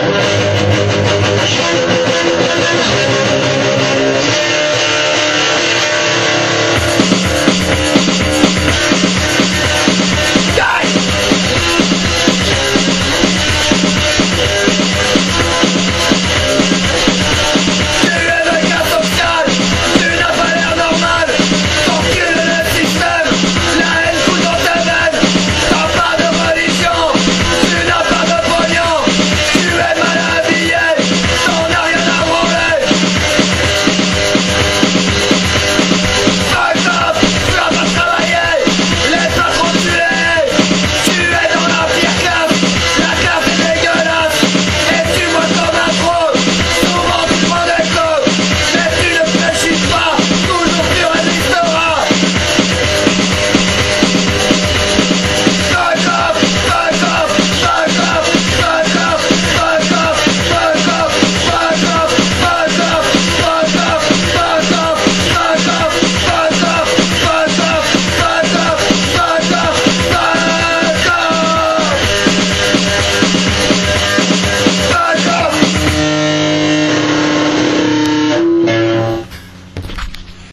Yeah.